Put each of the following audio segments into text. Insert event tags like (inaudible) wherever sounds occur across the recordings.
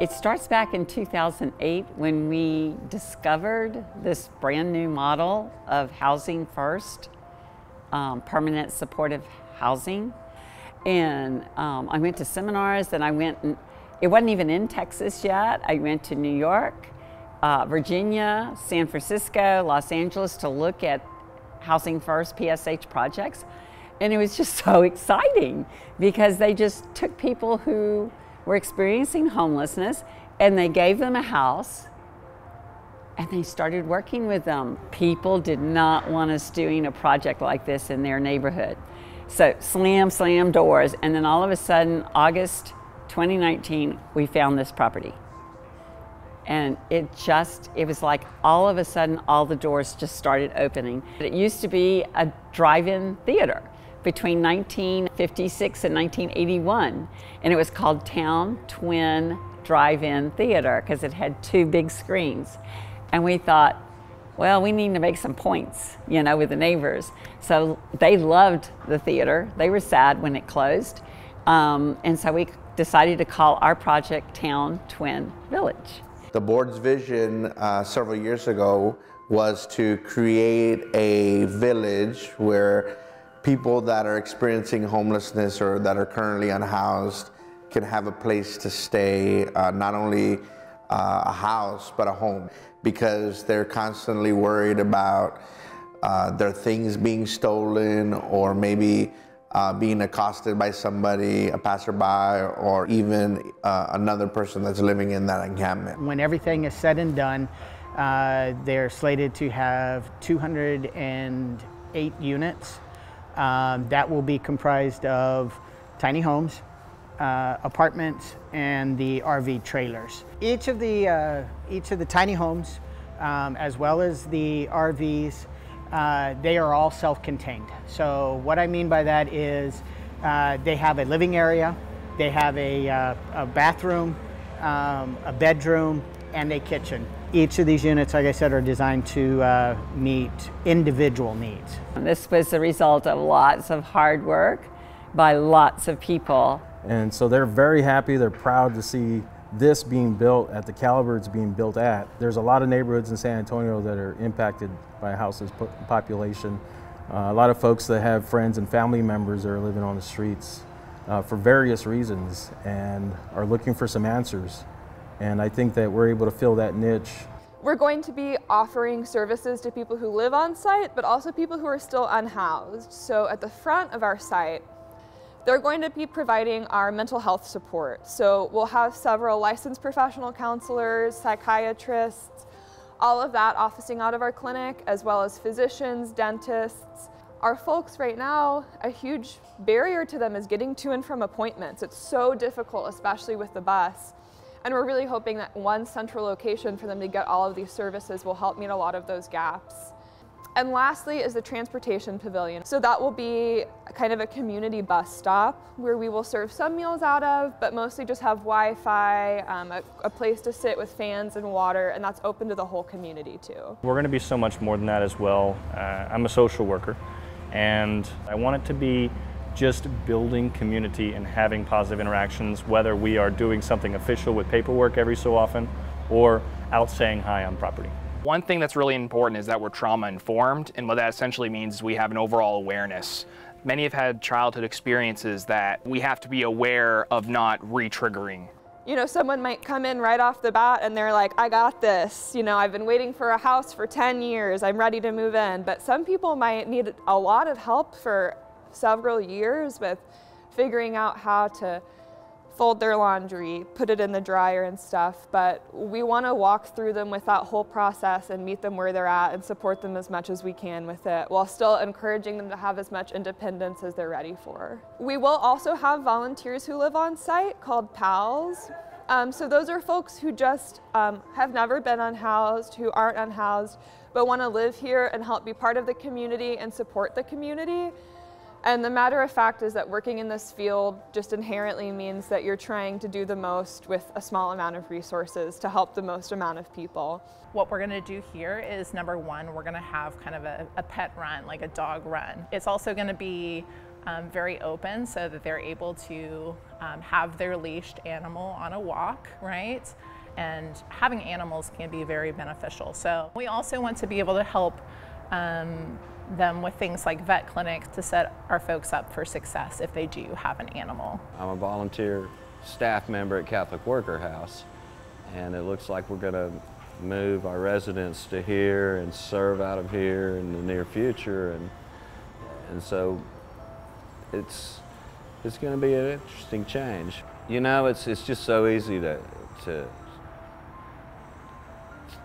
It starts back in 2008 when we discovered this brand new model of housing first, um, permanent supportive housing. And um, I went to seminars and I went, and it wasn't even in Texas yet. I went to New York, uh, Virginia, San Francisco, Los Angeles to look at Housing First PSH projects. And it was just (laughs) so exciting because they just took people who were experiencing homelessness and they gave them a house and they started working with them. People did not want us doing a project like this in their neighborhood. So slam, slam doors. And then all of a sudden, August 2019, we found this property. And it just, it was like all of a sudden, all the doors just started opening. It used to be a drive in theater between 1956 and 1981. And it was called Town Twin Drive-In Theater because it had two big screens. And we thought, well, we need to make some points, you know, with the neighbors. So they loved the theater. They were sad when it closed. Um, and so we decided to call our project Towne Twin Village. The board's vision uh, several years ago was to create a village where people that are experiencing homelessness or that are currently unhoused can have a place to stay, uh, not only uh, a house, but a home, because they're constantly worried about uh, their things being stolen or maybe uh, being accosted by somebody, a passerby, or even uh, another person that's living in that encampment. When everything is said and done, uh, they're slated to have 208 units um, that will be comprised of tiny homes, uh, apartments, and the RV trailers. Each of the, uh, each of the tiny homes, um, as well as the RVs, uh, they are all self-contained. So what I mean by that is uh, they have a living area, they have a, uh, a bathroom, um, a bedroom, and a kitchen. Each of these units, like I said, are designed to uh, meet individual needs. This was the result of lots of hard work by lots of people. And so they're very happy, they're proud to see this being built at the caliber it's being built at. There's a lot of neighborhoods in San Antonio that are impacted by houseless population. Uh, a lot of folks that have friends and family members that are living on the streets uh, for various reasons and are looking for some answers. And I think that we're able to fill that niche. We're going to be offering services to people who live on site, but also people who are still unhoused. So at the front of our site, they're going to be providing our mental health support. So we'll have several licensed professional counselors, psychiatrists, all of that officing out of our clinic, as well as physicians, dentists. Our folks right now, a huge barrier to them is getting to and from appointments. It's so difficult, especially with the bus. And we're really hoping that one central location for them to get all of these services will help meet a lot of those gaps. And lastly is the transportation pavilion. So that will be kind of a community bus stop where we will serve some meals out of, but mostly just have Wi-Fi, um, a, a, place to sit with fans and water, and that's open to the whole community too. We're gonna be so much more than that as well. Uh, I'm a social worker, and I want it to be just building community and having positive interactions, whether we are doing something official with paperwork every so often or out saying hi on property. One thing that's really important is that we're trauma informed, and what that essentially means is we have an overall awareness. Many have had childhood experiences that we have to be aware of not re-triggering. You know, someone might come in right off the bat and they're like, I got this. You know, I've been waiting for a house for 10 years. I'm ready to move in. But some people might need a lot of help for several years with figuring out how to fold their laundry, put it in the dryer and stuff, but we want to walk through them with that whole process and meet them where they're at and support them as much as we can with it while still encouraging them to have as much independence as they're ready for. We will also have volunteers who live on site called PALs. Um, so those are folks who just um, have never been unhoused, who aren't unhoused, but want to live here and help be part of the community and support the community. And the matter of fact is that working in this field just inherently means that you're trying to do the most with a small amount of resources to help the most amount of people. What we're gonna do here is number one, we're gonna have kind of a, a pet run, like a dog run. It's also gonna be um, very open so that they're able to um, have their leashed animal on a walk, right? And having animals can be very beneficial. So we also want to be able to help um, them with things like vet clinics to set our folks up for success if they do have an animal. I'm a volunteer staff member at Catholic Worker House and it looks like we're going to move our residents to here and serve out of here in the near future and and so it's it's going to be an interesting change. You know, it's it's just so easy to to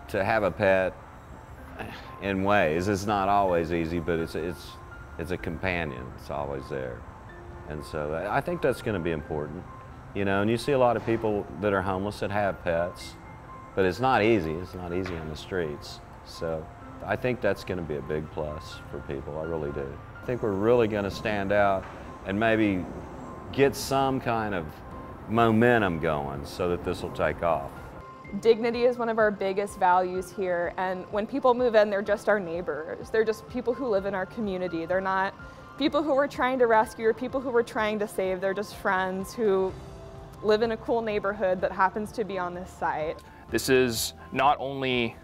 to have a pet in ways. It's not always easy, but it's it's it's a companion. It's always there, and so I think that's going to be important. You know, and you see a lot of people that are homeless that have pets, but it's not easy. It's not easy on the streets. So I think that's going to be a big plus for people. I really do. I think we're really going to stand out and maybe get some kind of momentum going so that this will take off. Dignity is one of our biggest values here, and when people move in, they're just our neighbors. They're just people who live in our community. They're not people who we're trying to rescue or people who we're trying to save. They're just friends who live in a cool neighborhood that happens to be on this site. This is not only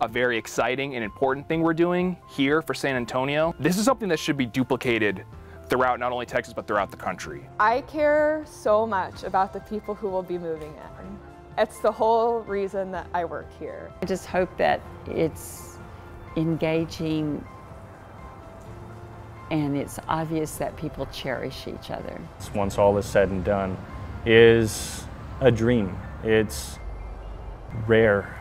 a very exciting and important thing we're doing here for San Antonio, this is something that should be duplicated throughout not only Texas, but throughout the country. I care so much about the people who will be moving in. It's the whole reason that I work here. I just hope that it's engaging and it's obvious that people cherish each other. Once all is said and done, is a dream. It's rare